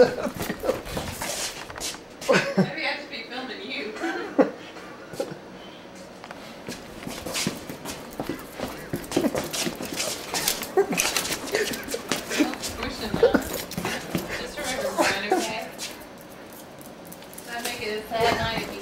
Maybe I should be filming you. Just remember one, okay? So I make it a sad night